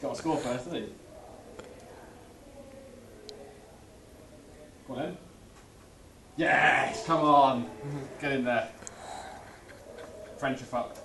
He's got a score first, hasn't he? Come on then. Yes, come on. Get in there. French are fucked.